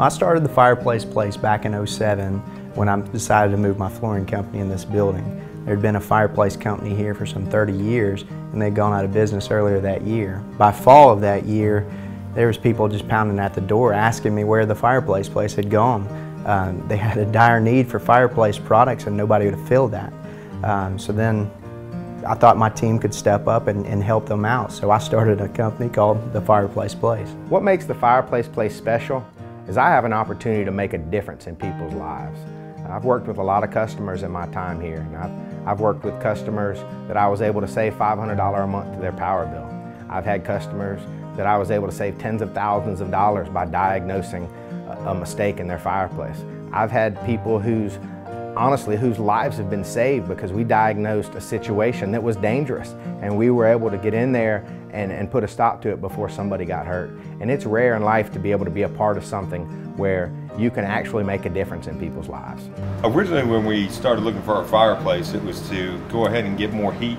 I started the Fireplace Place back in 07 when I decided to move my flooring company in this building. There had been a fireplace company here for some 30 years and they'd gone out of business earlier that year. By fall of that year, there was people just pounding at the door asking me where the fireplace place had gone. Um, they had a dire need for fireplace products and nobody would fill that. Um, so then I thought my team could step up and, and, help them out. So I started a company called The Fireplace Place. What makes The Fireplace Place special is I have an opportunity to make a difference in people's lives. I've worked with a lot of customers in my time here. And I've, I've worked with customers that I was able to save $500 a month to their power bill. I've had customers that I was able to save tens of thousands of dollars by diagnosing a, a mistake in their fireplace. I've had people whose honestly, whose lives have been saved because we diagnosed a situation that was dangerous and we were able to get in there and, and put a stop to it before somebody got hurt. And it's rare in life to be able to be a part of something where you can actually make a difference in people's lives. Originally when we started looking for our fireplace, it was to go ahead and get more heat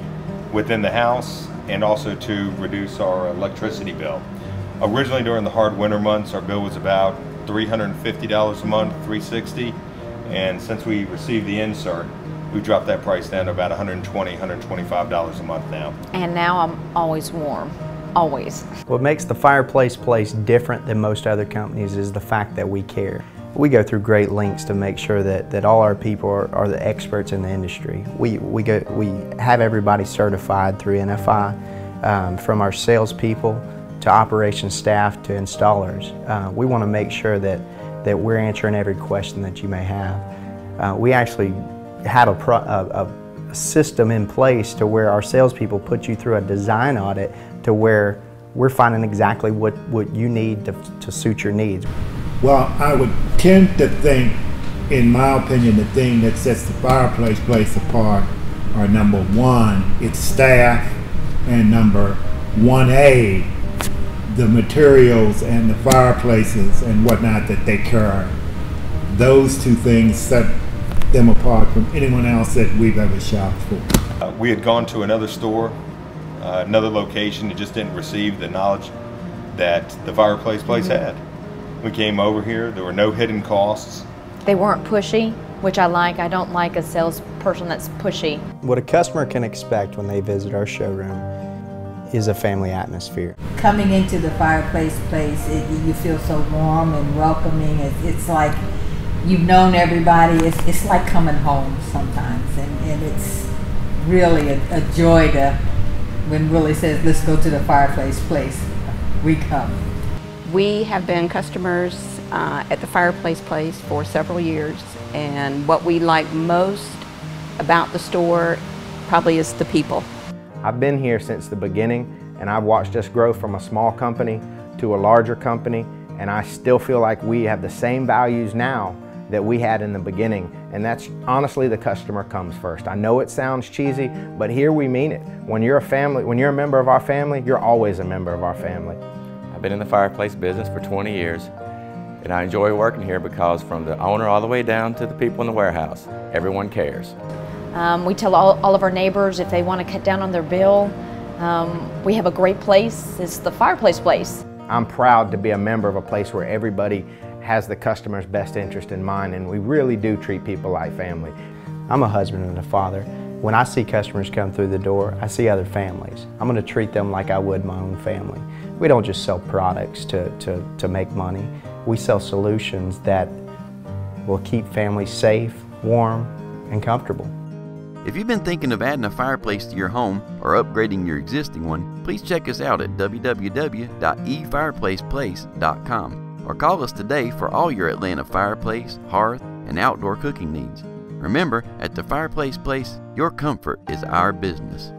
within the house and also to reduce our electricity bill. Originally during the hard winter months, our bill was about $350 a month, 360 and since we received the insert, we dropped that price down to about $120, $125 a month now. And now I'm always warm, always. What makes the Fireplace Place different than most other companies is the fact that we care. We go through great lengths to make sure that, that all our people are, are the experts in the industry. We, we, go, we have everybody certified through NFI, um, from our salespeople to operations staff to installers. Uh, we want to make sure that that we're answering every question that you may have. Uh, we actually have a, pro, a, a, system in place to where our salespeople put you through a design audit to where we're finding exactly what, what you need to, to suit your needs. Well, I would tend to think, in my opinion, the thing that sets the fireplace place apart are number one, its staff, and number 1A, the materials and the fireplaces and whatnot that they carry. Those two things set them apart from anyone else that we've ever shopped for. Uh, we had gone to another store, uh, another location, and just didn't receive the knowledge that the fireplace place mm -hmm. had. We came over here, there were no hidden costs. They weren't pushy, which I like. I don't like a salesperson that's pushy. What a customer can expect when they visit our showroom is a family atmosphere. Coming into the fireplace place, it, you feel so warm and welcoming. It, it's like you've known everybody. It's, it's like coming home sometimes, and, and it's really a, a joy to when Willie says, "Let's go to the fireplace place." We come. We have been customers uh, at the fireplace place for several years, and what we like most about the store probably is the people. I've been here since the beginning and I've watched us grow from a small company to a larger company and I still feel like we have the same values now that we had in the beginning and that's honestly the customer comes first. I know it sounds cheesy but here we mean it. When you're a family, when you're a member of our family, you're always a member of our family. I've been in the fireplace business for 20 years and I enjoy working here because from the owner all the way down to the people in the warehouse, everyone cares. Um, we tell all, all, of our neighbors if they want to cut down on their bill. Um, we have a great place. It's the fireplace place. I'm proud to be a member of a place where everybody has the customer's best interest in mind and we really do treat people like family. I'm a husband and a father. When I see customers come through the door, I see other families. I'm going to treat them like I would my own family. We don't just sell products to, to, to make money. We sell solutions that will keep families safe, warm, and comfortable. If you've been thinking of adding a fireplace to your home or upgrading your existing one, please check us out at www.efireplaceplace.com or call us today for all your Atlanta fireplace, hearth, and outdoor cooking needs. Remember, at the Fireplace Place, your comfort is our business.